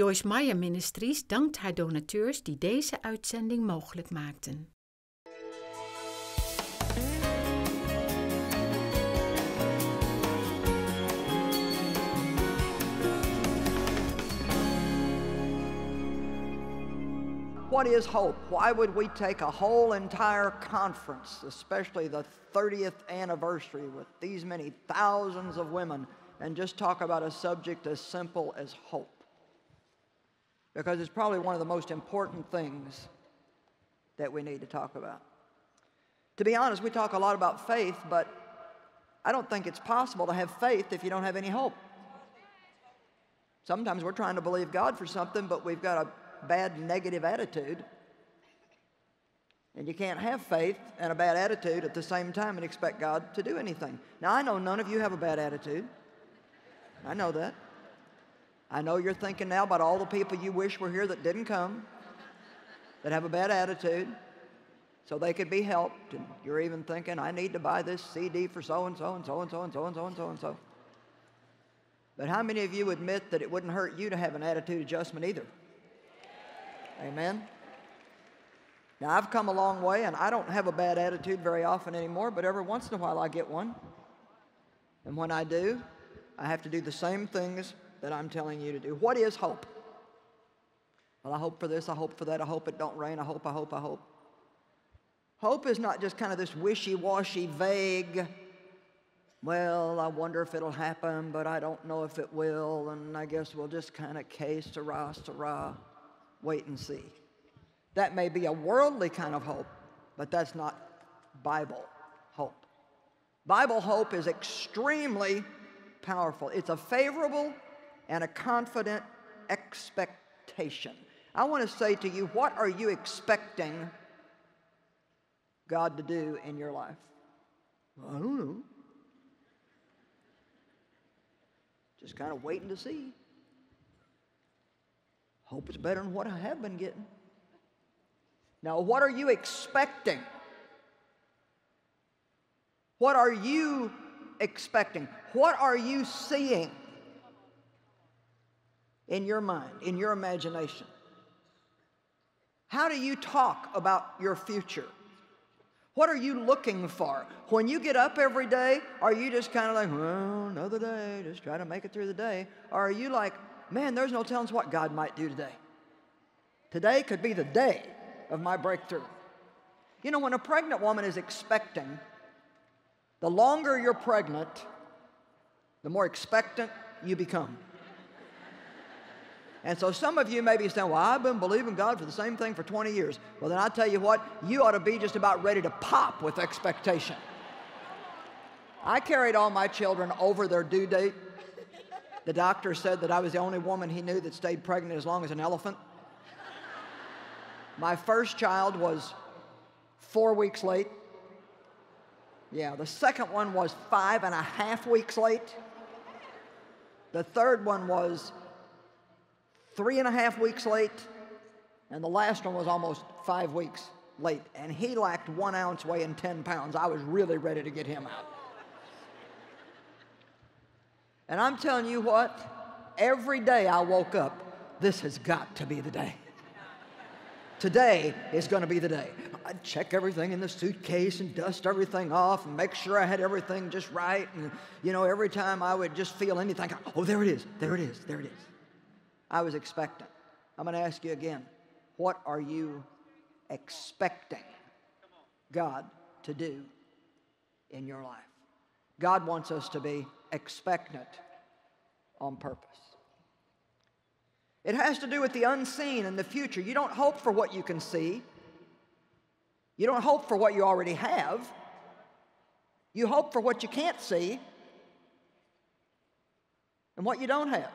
Joyce Meyer Ministries dankt haar donateurs die deze uitzending mogelijk maakten. What is hope? Why would we take a whole entire conference, especially the 30th anniversary with these many thousands of women, and just talk about a subject as simple as hope? Because it's probably one of the most important things that we need to talk about. To be honest, we talk a lot about faith, but I don't think it's possible to have faith if you don't have any hope. Sometimes we're trying to believe God for something, but we've got a bad negative attitude. And you can't have faith and a bad attitude at the same time and expect God to do anything. Now, I know none of you have a bad attitude. I know that. I know you're thinking now about all the people you wish were here that didn't come, that have a bad attitude, so they could be helped. And you're even thinking, I need to buy this CD for so and so and so and so and so and so and so and so. But how many of you admit that it wouldn't hurt you to have an attitude adjustment either? Amen? Now, I've come a long way, and I don't have a bad attitude very often anymore, but every once in a while I get one. And when I do, I have to do the same things that I'm telling you to do. What is hope? Well, I hope for this, I hope for that, I hope it don't rain, I hope, I hope, I hope. Hope is not just kind of this wishy washy, vague, well, I wonder if it'll happen, but I don't know if it will, and I guess we'll just kind of case, sirrah, sirrah wait and see. That may be a worldly kind of hope, but that's not Bible hope. Bible hope is extremely powerful. It's a favorable and a confident expectation. I want to say to you, what are you expecting God to do in your life? I don't know. Just kind of waiting to see. Hope it's better than what I have been getting. Now, what are you expecting? What are you expecting? What are you seeing in your mind, in your imagination? How do you talk about your future? What are you looking for? When you get up every day, are you just kind of like, well, another day, just try to make it through the day? Or are you like, man, there's no telling what God might do today. Today could be the day of my breakthrough. You know, when a pregnant woman is expecting, the longer you're pregnant, the more expectant you become. And so some of you may be saying, Well, I've been believing God for the same thing for 20 years. Well, then I tell you what, you ought to be just about ready to pop with expectation. I carried all my children over their due date the doctor said that I was the only woman he knew that stayed pregnant as long as an elephant. My first child was four weeks late. Yeah, the second one was five and a half weeks late. The third one was three and a half weeks late. And the last one was almost five weeks late. And he lacked one ounce weighing 10 pounds. I was really ready to get him out. And I'm telling you what, every day I woke up, this has got to be the day. Today is going to be the day. I'd check everything in the suitcase and dust everything off and make sure I had everything just right. And, you know, every time I would just feel anything, oh, there it is, there it is, there it is. I was expectant. I'm going to ask you again what are you expecting God to do in your life? God wants us to be expectant on purpose. It has to do with the unseen and the future. You don't hope for what you can see. You don't hope for what you already have. You hope for what you can't see and what you don't have.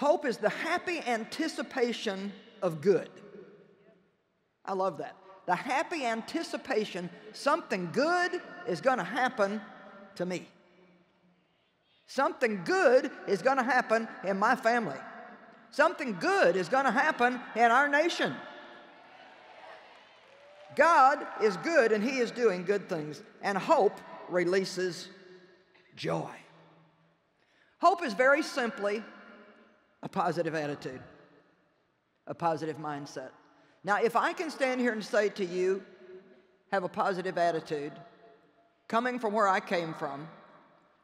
Hope is the happy anticipation of good. I love that the happy anticipation something good is going to happen to me. Something good is going to happen in my family. Something good is going to happen in our nation. God is good and He is doing good things, and hope releases joy. Hope is very simply a positive attitude, a positive mindset. Now, if I can stand here and say to you, have a positive attitude, coming from where I came from,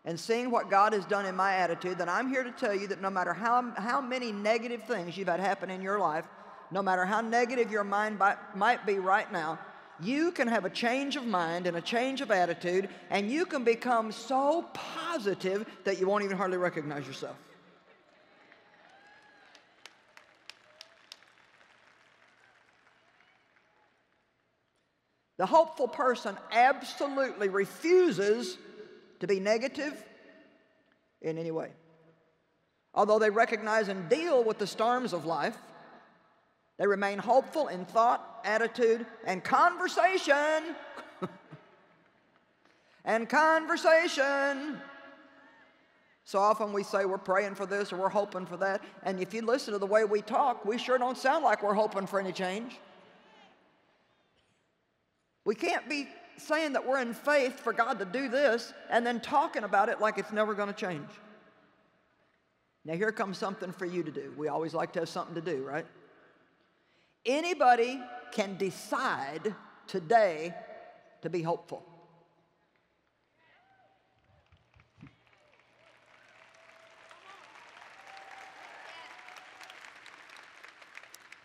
and seeing what God has done in my attitude, then I'm here to tell you that no matter how, how many negative things you've had happen in your life, no matter how negative your mind by, might be right now, you can have a change of mind and a change of attitude, and you can become so positive that you won't even hardly recognize yourself. The hopeful person absolutely refuses to be negative in any way. Although they recognize and deal with the storms of life, they remain hopeful in thought, attitude, and conversation. and conversation. So often we say we're praying for this or we're hoping for that. And if you listen to the way we talk, we sure don't sound like we're hoping for any change. We can't be saying that we're in faith for God to do this and then talking about it like it's never going to change. Now, here comes something for you to do. We always like to have something to do, right? Anybody can decide today to be hopeful.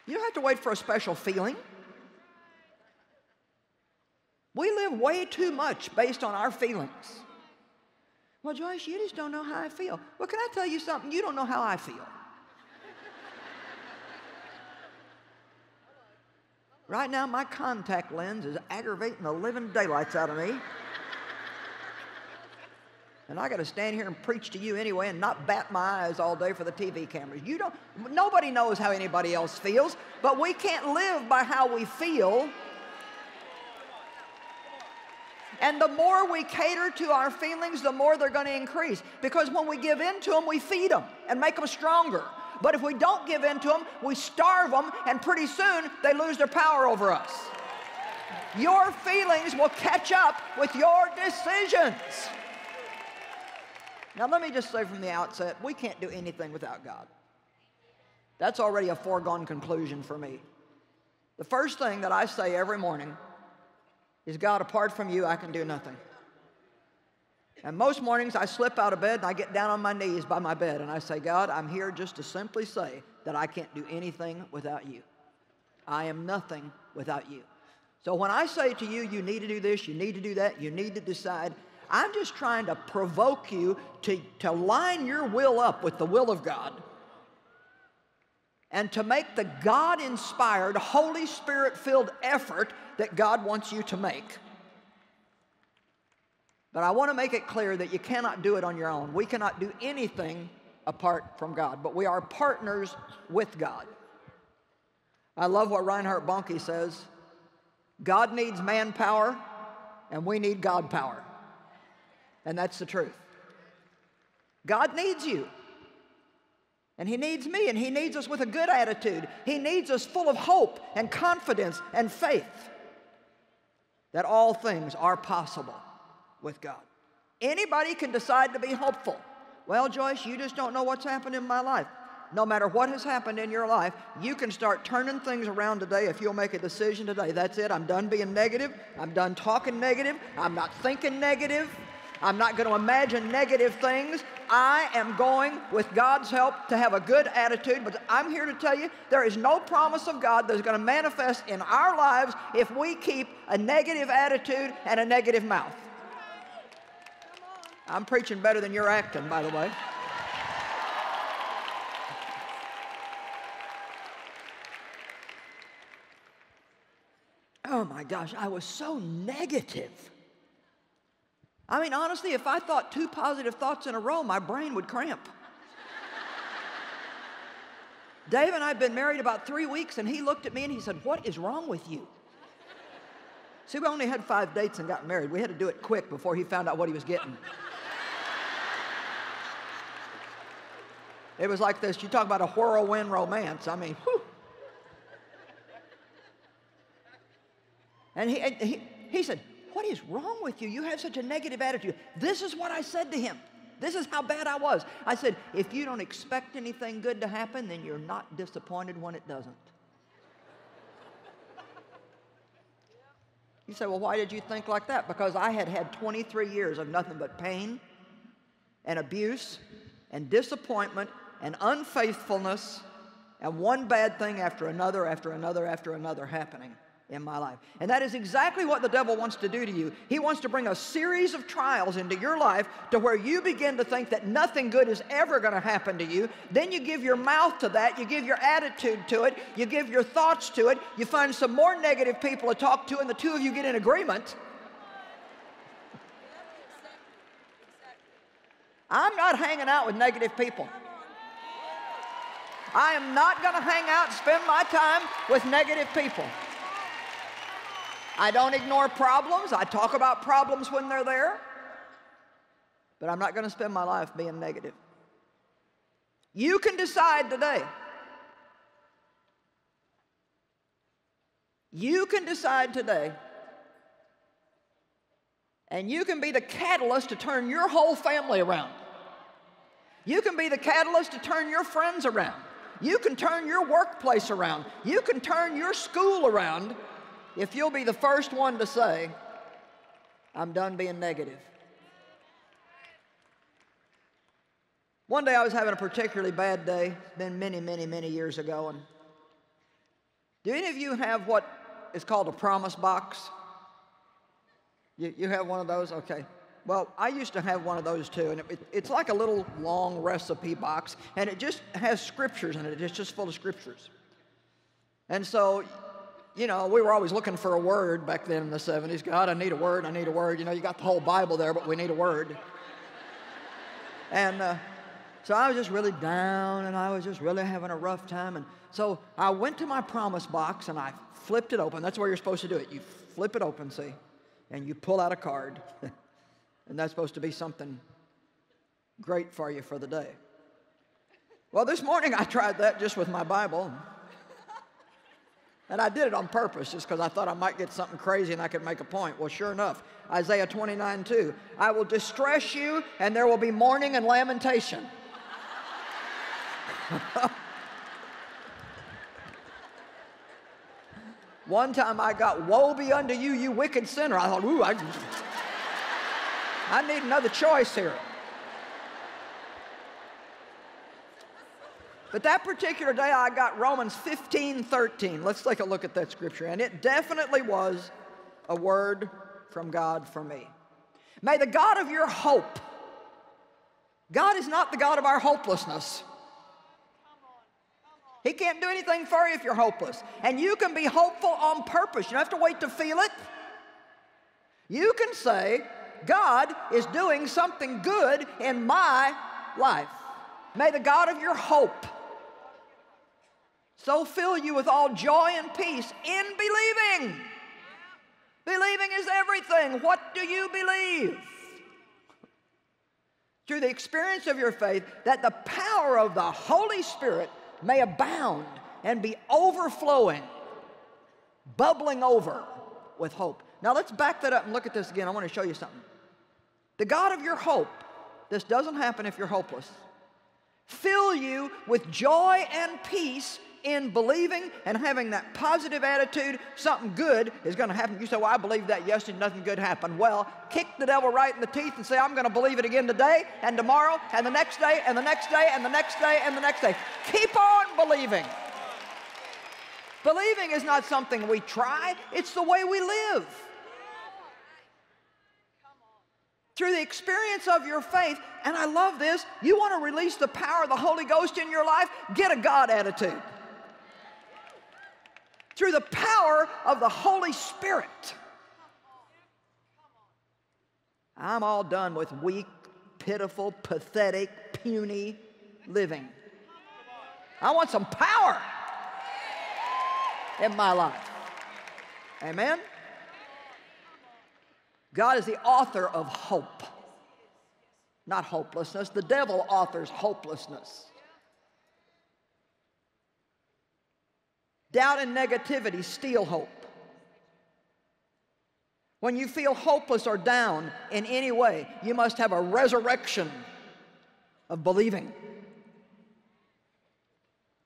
You don't have to wait for a special feeling. We live way too much based on our feelings. Well, Joyce, you just don't know how I feel. Well, can I tell you something? You don't know how I feel. right now, my contact lens is aggravating the living daylights out of me. and I got to stand here and preach to you anyway and not bat my eyes all day for the TV cameras. You don't, nobody knows how anybody else feels, but we can't live by how we feel and the more we cater to our feelings, the more they're going to increase. Because when we give in to them, we feed them and make them stronger. But if we don't give in to them, we starve them, and pretty soon they lose their power over us. Your feelings will catch up with your decisions. Now, let me just say from the outset we can't do anything without God. That's already a foregone conclusion for me. The first thing that I say every morning is God, apart from you, I can do nothing. And most mornings I slip out of bed and I get down on my knees by my bed and I say, God, I'm here just to simply say that I can't do anything without you. I am nothing without you. So when I say to you, you need to do this, you need to do that, you need to decide, I'm just trying to provoke you to, to line your will up with the will of God and to make the God inspired, Holy Spirit filled effort that God wants you to make. But I want to make it clear that you cannot do it on your own. We cannot do anything apart from God, but we are partners with God. I love what Reinhard Bonnke says God needs manpower, and we need God power. And that's the truth. God needs you. And He needs me, and He needs us with a good attitude. He needs us full of hope and confidence and faith that all things are possible with God. Anybody can decide to be hopeful. Well, Joyce, you just don't know what's happened in my life. No matter what has happened in your life, you can start turning things around today if you'll make a decision today. That's it. I'm done being negative. I'm done talking negative. I'm not thinking negative. I'm not going to imagine negative things. I am going, with God's help, to have a good attitude. But I'm here to tell you there is no promise of God that's going to manifest in our lives if we keep a negative attitude and a negative mouth. I'm preaching better than you're acting, by the way. Oh my gosh, I was so negative. I mean, honestly, if I thought two positive thoughts in a row, my brain would cramp. Dave and I have been married about three weeks, and he looked at me and he said, What is wrong with you? See, we only had five dates and got married. We had to do it quick before he found out what he was getting. it was like this you talk about a whirlwind romance. I mean, whew. And he, he, he said, what is wrong with you? You have such a negative attitude. This is what I said to him. This is how bad I was. I said, if you don't expect anything good to happen, then you're not disappointed when it doesn't. You say, well, why did you think like that? Because I had had 23 years of nothing but pain and abuse and disappointment and unfaithfulness and one bad thing after another, after another, after another happening in my life. And that is exactly what the devil wants to do to you. He wants to bring a series of trials into your life to where you begin to think that nothing good is ever going to happen to you. Then you give your mouth to that, you give your attitude to it, you give your thoughts to it, you find some more negative people to talk to, and the two of you get in agreement. I'm not hanging out with negative people. I am not going to hang out and spend my time with negative people. I don't ignore problems. I talk about problems when they're there. But I'm not going to spend my life being negative. You can decide today. You can decide today. And you can be the catalyst to turn your whole family around. You can be the catalyst to turn your friends around. You can turn your workplace around. You can turn your school around if you'll be the first one to say, I'm done being negative. One day I was having a particularly bad day, It's been many, many, many years ago. And do any of you have what is called a promise box? You, you have one of those? Okay. Well, I used to have one of those too, and it, it, it's like a little long recipe box, and it just has scriptures in it. It's just full of scriptures. And so you know, we were always looking for a word back then in the 70s. God, I need a word, I need a word. You know, you got the whole Bible there, but we need a word. and uh, so I was just really down and I was just really having a rough time. And so I went to my promise box and I flipped it open. That's where you're supposed to do it. You flip it open, see, and you pull out a card. and that's supposed to be something great for you for the day. Well, this morning I tried that just with my Bible. And I did it on purpose just because I thought I might get something crazy and I could make a point. Well, sure enough, Isaiah 29 2. I will distress you, and there will be mourning and lamentation. One time I got, Woe be unto you, you wicked sinner. I thought, Ooh, I, I need another choice here. But that particular day, I got Romans 15 13. Let's take a look at that scripture. And it definitely was a word from God for me. May the God of your hope, God is not the God of our hopelessness. He can't do anything for you if you're hopeless. And you can be hopeful on purpose. You don't have to wait to feel it. You can say, God is doing something good in my life. May the God of your hope so fill you with all joy and peace in believing. Believing is everything. What do you believe? Through the experience of your faith, that the power of the Holy Spirit may abound and be overflowing, bubbling over with hope. Now let's back that up and look at this again. I want to show you something. The God of your hope, this doesn't happen if you're hopeless, fill you with joy and peace in believing and having that positive attitude, something good is going to happen. You say, Well, I believed that yesterday, nothing good happened. Well, kick the devil right in the teeth and say, I'm going to believe it again today and tomorrow and the next day and the next day and the next day and the next day. Keep on believing. Believing is not something we try, it's the way we live. Through the experience of your faith, and I love this, you want to release the power of the Holy Ghost in your life? Get a God attitude through the power of the Holy Spirit. I'm all done with weak, pitiful, pathetic, puny living. I want some power in my life. Amen? God is the author of hope, not hopelessness. The devil authors hopelessness. Doubt and negativity steal hope. When you feel hopeless or down in any way, you must have a resurrection of believing.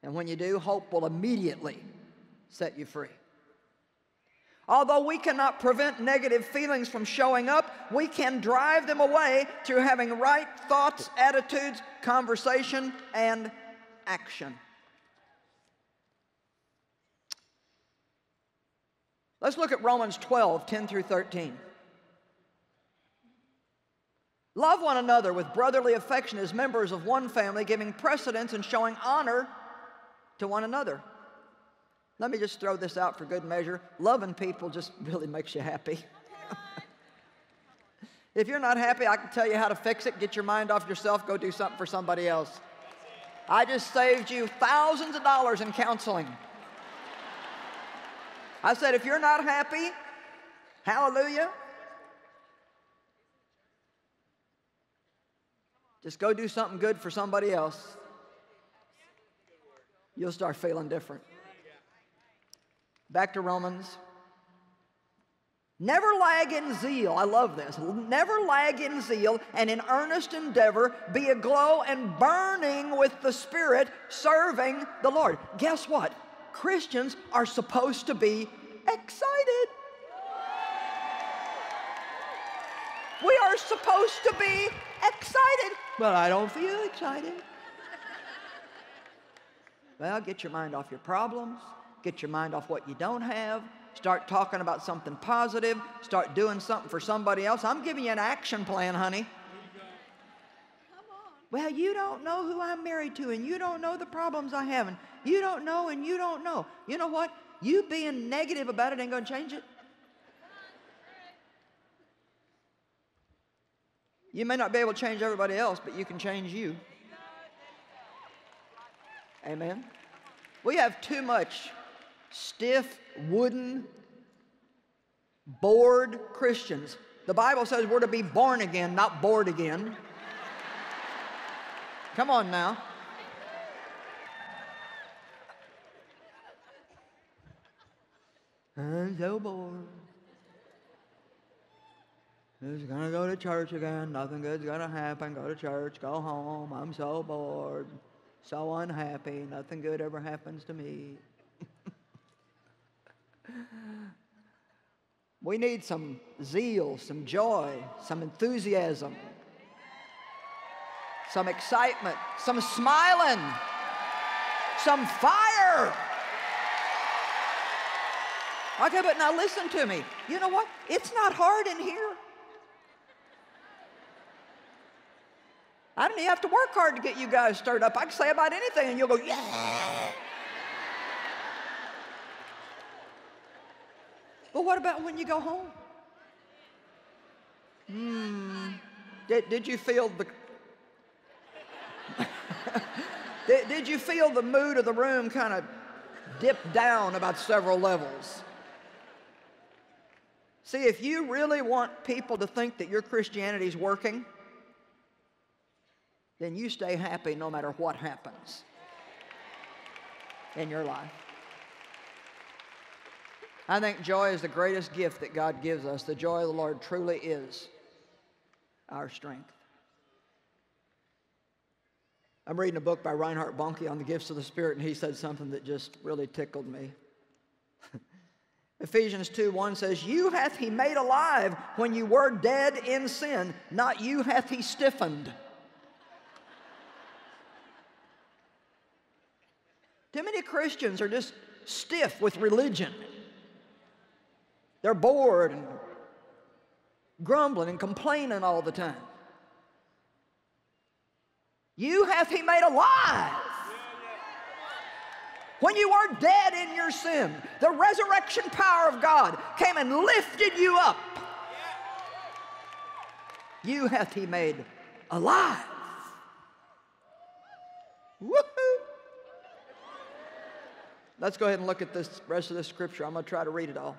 And when you do, hope will immediately set you free. Although we cannot prevent negative feelings from showing up, we can drive them away through having right thoughts, attitudes, conversation, and action. Let's look at Romans 12, 10 through 13. Love one another with brotherly affection as members of one family, giving precedence and showing honor to one another. Let me just throw this out for good measure. Loving people just really makes you happy. if you're not happy, I can tell you how to fix it. Get your mind off yourself, go do something for somebody else. I just saved you thousands of dollars in counseling. I said, if you're not happy, hallelujah, just go do something good for somebody else. You'll start feeling different. Back to Romans. Never lag in zeal. I love this. Never lag in zeal and in earnest endeavor be aglow and burning with the Spirit, serving the Lord. Guess what? Christians are supposed to be excited. We are supposed to be excited, but I don't feel excited. Well, get your mind off your problems, get your mind off what you don't have, start talking about something positive, start doing something for somebody else. I'm giving you an action plan, honey. Well, you don't know who I'm married to, and you don't know the problems I have, and you don't know, and you don't know. You know what? You being negative about it ain't going to change it. You may not be able to change everybody else, but you can change you. Amen. We have too much stiff, wooden, bored Christians. The Bible says we're to be born again, not bored again. Come on now. I'm so bored. Just gonna go to church again. Nothing good's gonna happen. Go to church, go home. I'm so bored so unhappy, nothing good ever happens to me. we need some zeal, some joy, some enthusiasm, some excitement, some smiling, some fire. Okay, but now listen to me. You know what? It's not hard in here. I don't even have to work hard to get you guys stirred up. I can say about anything and you'll go, yeah. but what about when you go home? Hmm. Did, did you feel the did, did you feel the mood of the room kind of dip down about several levels? See, if you really want people to think that your Christianity is working, then you stay happy no matter what happens in your life. I think joy is the greatest gift that God gives us. The joy of the Lord truly is our strength. I'm reading a book by Reinhard Bonnke on the gifts of the Spirit, and he said something that just really tickled me. Ephesians 2 1 says, You hath he made alive when you were dead in sin, not you hath he stiffened. Too many Christians are just stiff with religion. They're bored and grumbling and complaining all the time. You hath he made alive. When you were dead in your sin, the resurrection power of God came and lifted you up. You hath he made alive. Woohoo! Let's go ahead and look at this rest of this scripture. I'm going to try to read it all.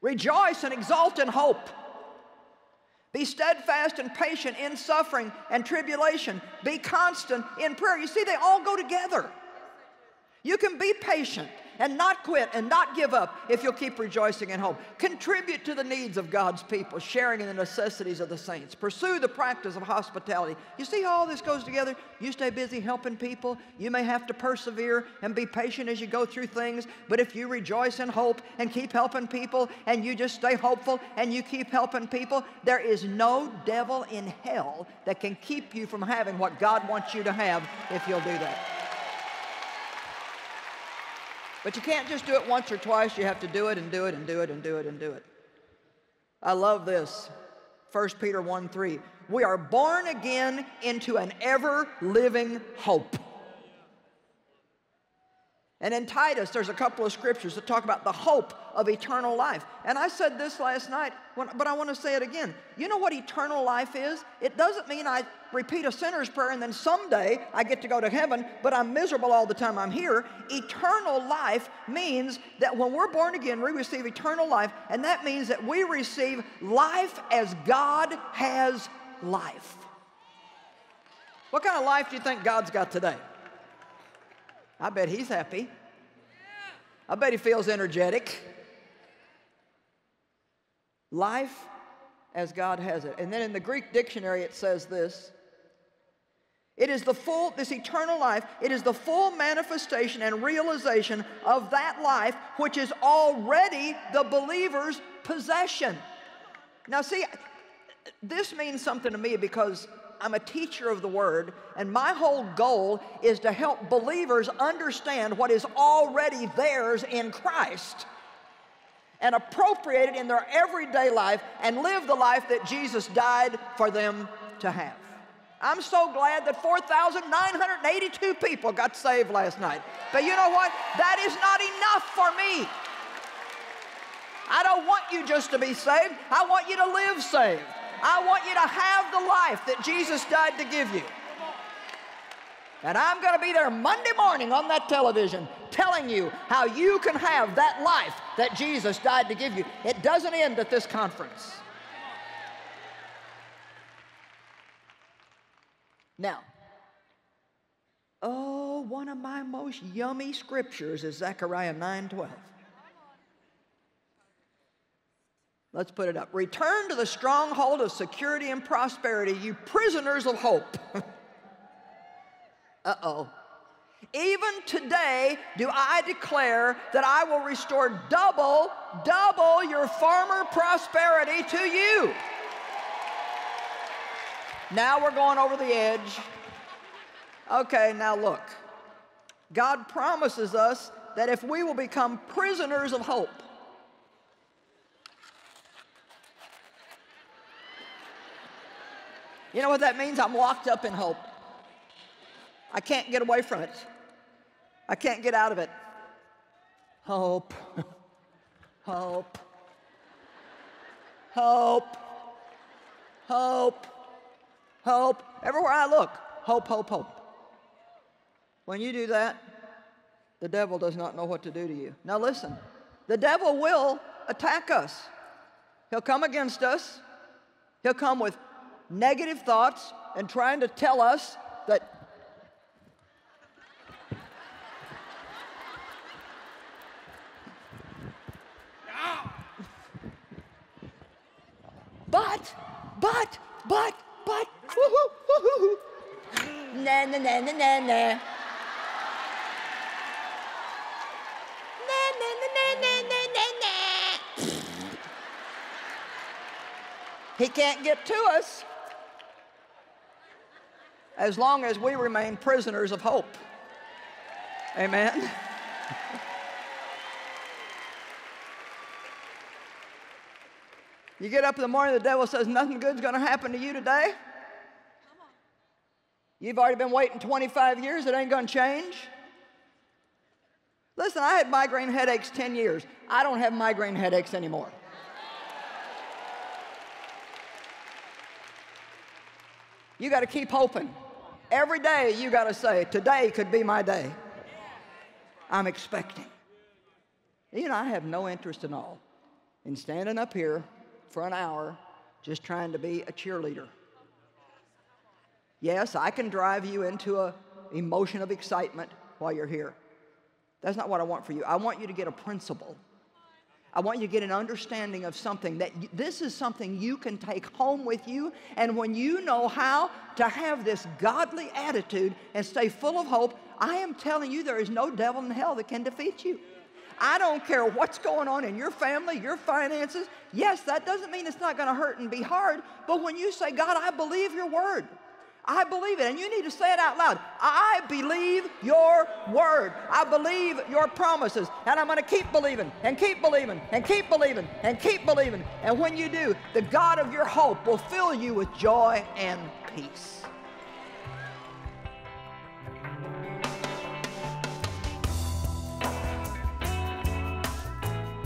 Rejoice and exult in hope. Be steadfast and patient in suffering and tribulation. Be constant in prayer. You see, they all go together. You can be patient and not quit and not give up if you'll keep rejoicing in hope. Contribute to the needs of God's people, sharing in the necessities of the saints. Pursue the practice of hospitality. You see how all this goes together? You stay busy helping people. You may have to persevere and be patient as you go through things, but if you rejoice in hope and keep helping people and you just stay hopeful and you keep helping people, there is no devil in hell that can keep you from having what God wants you to have if you'll do that. But you can't just do it once or twice. You have to do it and do it and do it and do it and do it. I love this. 1 Peter 1 3. We are born again into an ever living hope. And in Titus, there's a couple of scriptures that talk about the hope of eternal life. And I said this last night, but I want to say it again. You know what eternal life is? It doesn't mean I repeat a sinner's prayer and then someday I get to go to heaven, but I'm miserable all the time I'm here. Eternal life means that when we're born again, we receive eternal life, and that means that we receive life as God has life. What kind of life do you think God's got today? I bet he's happy. I bet he feels energetic. Life as God has it. And then in the Greek dictionary, it says this it is the full, this eternal life, it is the full manifestation and realization of that life which is already the believer's possession. Now, see, this means something to me because I'm a teacher of the Word, and my whole goal is to help believers understand what is already theirs in Christ and appropriate it in their everyday life and live the life that Jesus died for them to have. I'm so glad that 4,982 people got saved last night. But you know what? That is not enough for me. I don't want you just to be saved, I want you to live saved. I want you to have the life that Jesus died to give you. And I'm going to be there Monday morning on that television telling you how you can have that life that Jesus died to give you. It doesn't end at this conference. Now, oh, one of my most yummy scriptures is Zechariah 9:12. Let's put it up. Return to the stronghold of security and prosperity, you prisoners of hope. uh oh. Even today do I declare that I will restore double, double your former prosperity to you. Now we're going over the edge. Okay, now look. God promises us that if we will become prisoners of hope, You know what that means? I'm locked up in hope. I can't get away from it. I can't get out of it. Hope. Hope. Hope. Hope. Hope. Everywhere I look, hope, hope, hope. When you do that, the devil does not know what to do to you. Now listen, the devil will attack us. He'll come against us. He'll come with negative thoughts and trying to tell us that but, but, but, but, woohoo, woohoo, na na na na na na. He can't get to us as long as we remain prisoners of hope. Amen. you get up in the morning, the devil says, Nothing good's going to happen to you today. You've already been waiting 25 years, it ain't going to change. Listen, I had migraine headaches 10 years. I don't have migraine headaches anymore. You got to keep hoping. Every day you got to say, today could be my day. I'm expecting. You know, I have no interest at all in standing up here for an hour just trying to be a cheerleader. Yes, I can drive you into an emotion of excitement while you're here. That's not what I want for you. I want you to get a principle. I want you to get an understanding of something that this is something you can take home with you. And when you know how to have this godly attitude and stay full of hope, I am telling you, there is no devil in hell that can defeat you. I don't care what's going on in your family, your finances. Yes, that doesn't mean it's not going to hurt and be hard, but when you say, God, I believe your word, I believe it. And you need to say it out loud. I believe your word. I believe your promises. And I'm going to keep believing and keep believing and keep believing and keep believing. And when you do, the God of your hope will fill you with joy and peace.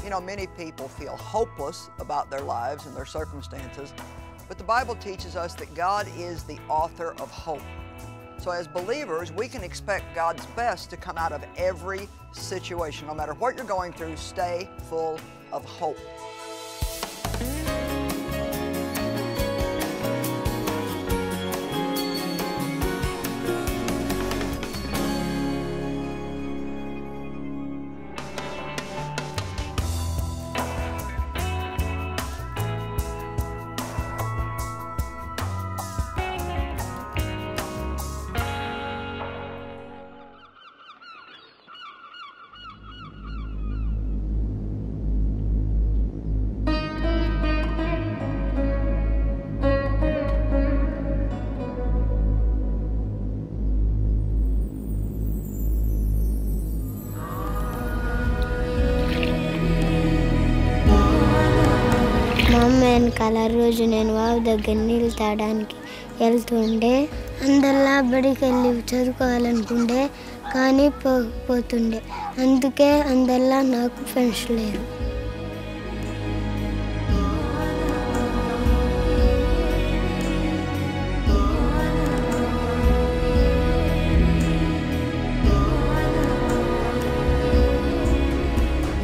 You know, many people feel hopeless about their lives and their circumstances, but the Bible teaches us that God is the author of hope. So, as believers, we can expect God's best to come out of every situation. No matter what you're going through, stay full of hope. వెనకాల రోజు నేను వాగు దగ్గర నీళ్ళు తాగడానికి వెళ్తుండే. అందరిలా బడికి వెళ్ళి చదువుకోవాలనుకుంటే కానీ పోతుండే. అందుకే అందరిలా నాకు ఫ్రెండ్స్ లేరు.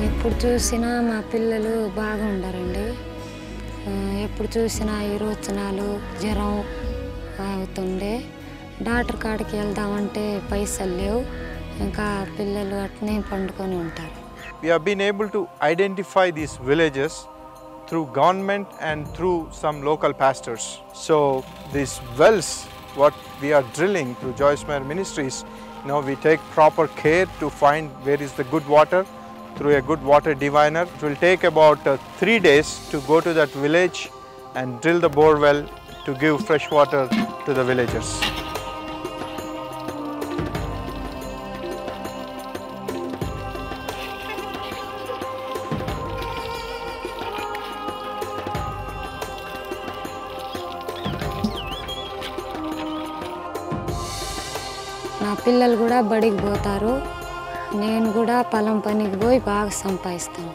ఎప్పుడు చూసినా మా పిల్లలు బాగుండరండి. ఉండరండి ఎప్పుడు చూసినా విరోచనాలు జ్వరం అవుతుండే డాక్టర్ కాడికి వెళ్దామంటే పైసలు లేవు ఇంకా పిల్లలు అట్నే పండుకొని ఉంటారు we have been able to identify these villages through government and through some local pastors. So these wells, what we are drilling through Joyce Meyer Ministries, you know, we take proper care to find where is the good water through a good water diviner. It will take about uh, three days to go to that village and drill the bore well to give fresh water to the villagers. నా పిల్లలు కూడా బడికి పోతారు నేను కూడా పొలం పనికి పోయి బాగా సంపాదిస్తాను.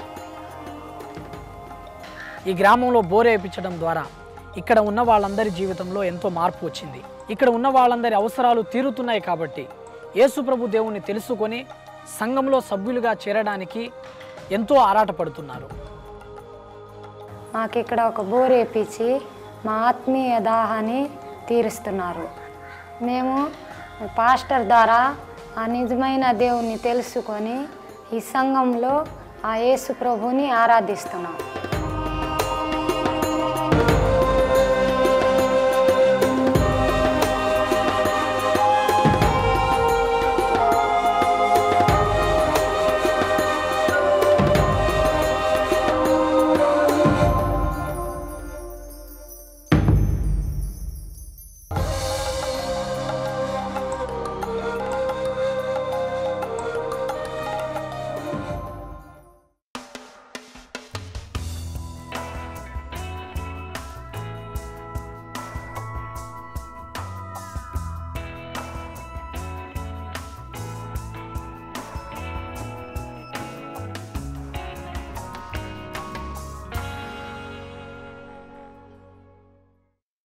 ఈ గ్రామంలో బోర్ వేయించడం ద్వారా ఇక్కడ ఉన్న వాళ్ళందరి జీవితంలో ఎంతో మార్పు వచ్చింది. ఇక్కడ ఉన్న వాళ్ళందరి అవసరాలు తీరుతున్నాయి కాబట్టి యేసుప్రభు దేవుణ్ణి తెలుసుకొని సంఘంలో సభ్యులుగా చేరడానికి ఎంతో ఆరాటపడుతున్నారు. మాకు ఇక్కడ ఒక బోర్ వేపించి మా ఆత్మీయ దాహాన్ని తీరుస్తున్నారు. మేము పాస్టర్ ద్వారా ఆ నిజమైన దేవుణ్ణి తెలుసుకొని ఈ సంఘంలో ఆ యేసు ప్రభుని ఆరాధిస్తున్నాం.